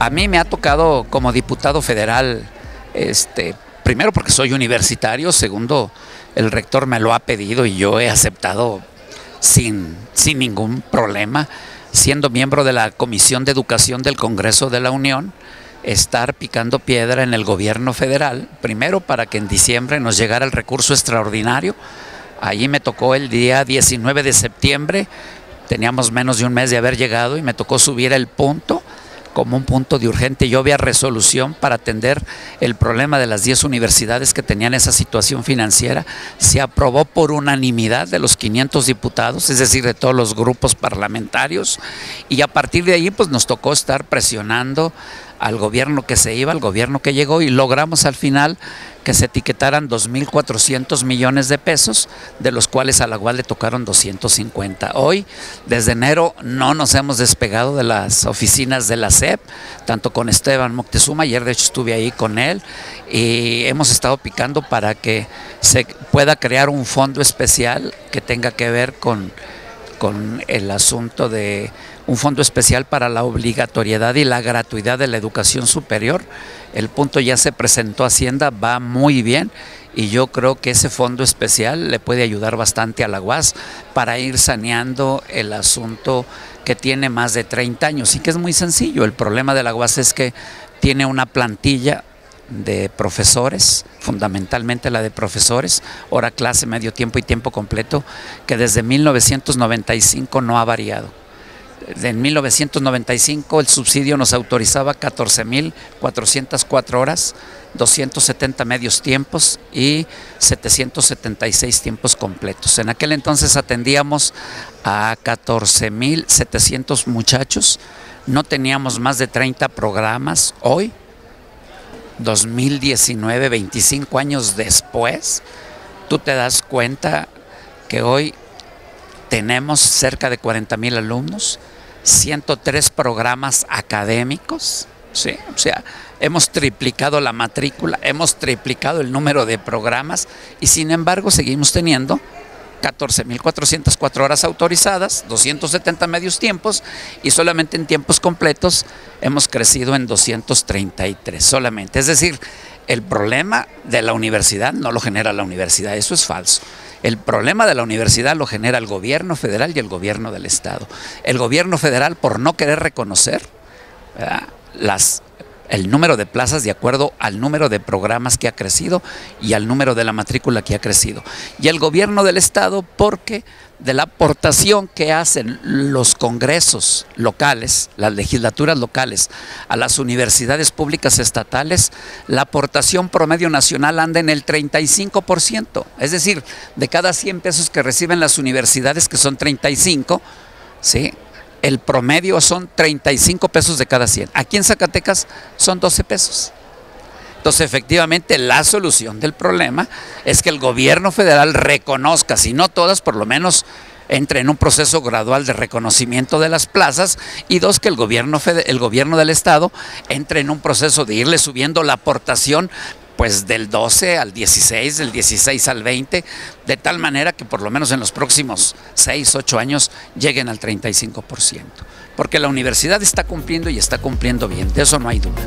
A mí me ha tocado como diputado federal, este, primero porque soy universitario, segundo, el rector me lo ha pedido y yo he aceptado sin, sin ningún problema, siendo miembro de la Comisión de Educación del Congreso de la Unión, estar picando piedra en el gobierno federal, primero para que en diciembre nos llegara el recurso extraordinario. Allí me tocó el día 19 de septiembre, teníamos menos de un mes de haber llegado y me tocó subir el punto como un punto de urgente y obvia resolución para atender el problema de las 10 universidades que tenían esa situación financiera. Se aprobó por unanimidad de los 500 diputados, es decir, de todos los grupos parlamentarios, y a partir de ahí pues nos tocó estar presionando al gobierno que se iba, al gobierno que llegó y logramos al final que se etiquetaran 2.400 millones de pesos, de los cuales a la UAS le tocaron 250. Hoy, desde enero, no nos hemos despegado de las oficinas de la SEP, tanto con Esteban Moctezuma, ayer de hecho estuve ahí con él, y hemos estado picando para que se pueda crear un fondo especial que tenga que ver con con el asunto de un fondo especial para la obligatoriedad y la gratuidad de la educación superior. El punto ya se presentó Hacienda, va muy bien y yo creo que ese fondo especial le puede ayudar bastante a la UAS para ir saneando el asunto que tiene más de 30 años y que es muy sencillo. El problema de la UAS es que tiene una plantilla de profesores, fundamentalmente la de profesores, hora clase, medio tiempo y tiempo completo, que desde 1995 no ha variado. En 1995 el subsidio nos autorizaba 14.404 horas, 270 medios tiempos y 776 tiempos completos. En aquel entonces atendíamos a 14.700 muchachos, no teníamos más de 30 programas. Hoy 2019, 25 años después, tú te das cuenta que hoy tenemos cerca de 40 mil alumnos, 103 programas académicos, ¿sí? o sea, hemos triplicado la matrícula, hemos triplicado el número de programas y sin embargo seguimos teniendo 14.404 horas autorizadas, 270 medios tiempos y solamente en tiempos completos hemos crecido en 233 solamente. Es decir, el problema de la universidad no lo genera la universidad, eso es falso. El problema de la universidad lo genera el gobierno federal y el gobierno del Estado. El gobierno federal por no querer reconocer las el número de plazas de acuerdo al número de programas que ha crecido y al número de la matrícula que ha crecido. Y el gobierno del Estado porque de la aportación que hacen los congresos locales, las legislaturas locales, a las universidades públicas estatales, la aportación promedio nacional anda en el 35%. Es decir, de cada 100 pesos que reciben las universidades, que son 35, ¿sí? El promedio son 35 pesos de cada 100. Aquí en Zacatecas son 12 pesos. Entonces, efectivamente, la solución del problema es que el gobierno federal reconozca, si no todas, por lo menos entre en un proceso gradual de reconocimiento de las plazas y dos, que el gobierno, el gobierno del Estado entre en un proceso de irle subiendo la aportación pues del 12 al 16, del 16 al 20, de tal manera que por lo menos en los próximos 6, 8 años lleguen al 35%. Porque la universidad está cumpliendo y está cumpliendo bien, de eso no hay duda.